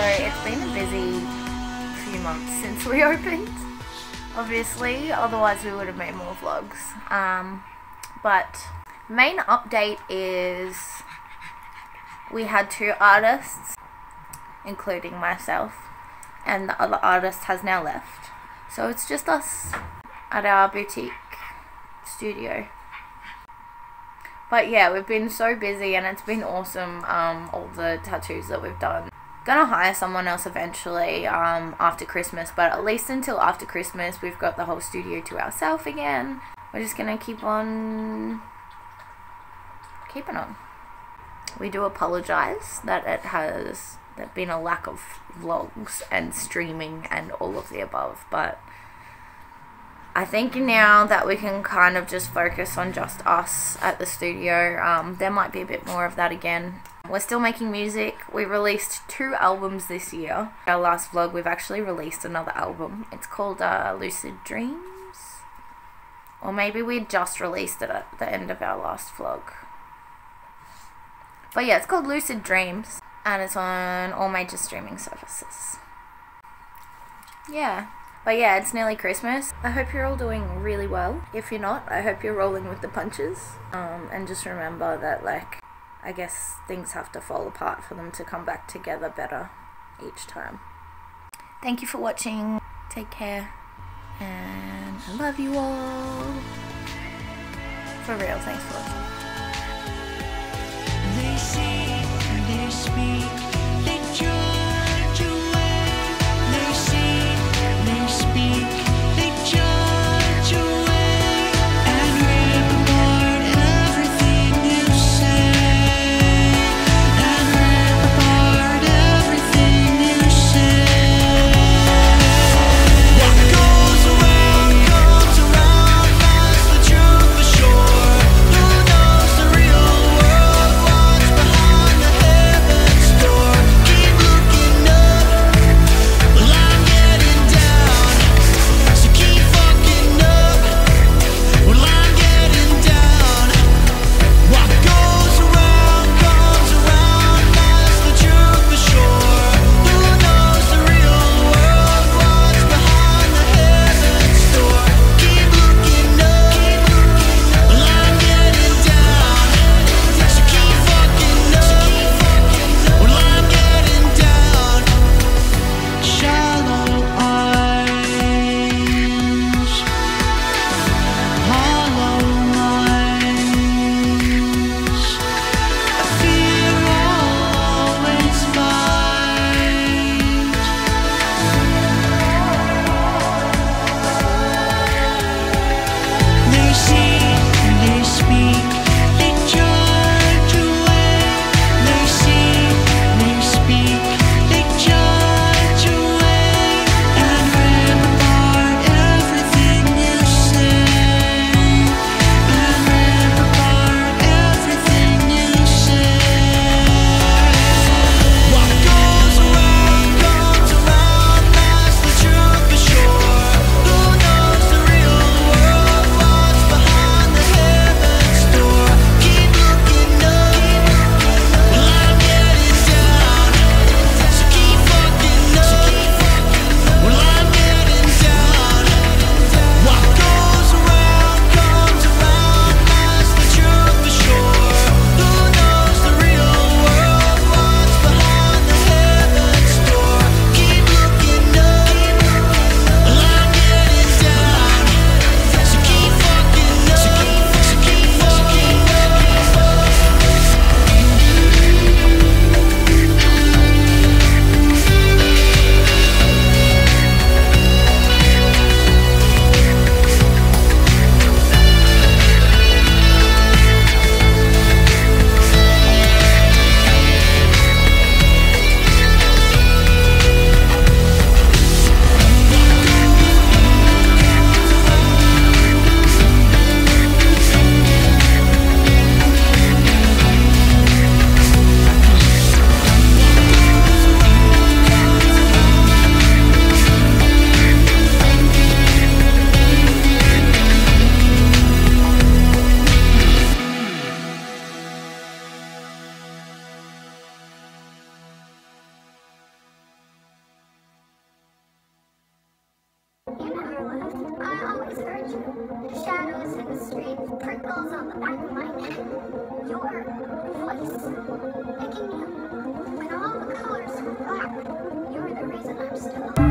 it's been a busy few months since we opened, obviously, otherwise we would have made more vlogs. Um, but main update is we had two artists, including myself, and the other artist has now left. So it's just us at our boutique studio. But yeah, we've been so busy and it's been awesome, um, all the tattoos that we've done. Gonna hire someone else eventually um, after Christmas, but at least until after Christmas, we've got the whole studio to ourselves again. We're just gonna keep on keeping on. We do apologize that it has been a lack of vlogs and streaming and all of the above, but I think now that we can kind of just focus on just us at the studio, um, there might be a bit more of that again. We're still making music. We released two albums this year. Our last vlog, we've actually released another album. It's called uh, Lucid Dreams. Or maybe we just released it at the end of our last vlog. But yeah, it's called Lucid Dreams. And it's on all major streaming services. Yeah. But yeah, it's nearly Christmas. I hope you're all doing really well. If you're not, I hope you're rolling with the punches. Um, and just remember that, like, I guess things have to fall apart for them to come back together better each time. Thank you for watching. Take care. And I love you all. For real, thanks for watching. I always heard you. The shadows in the street, prickles on the back of my neck. Your voice, picking me up. When all the colors were black, you're the reason I'm still alive.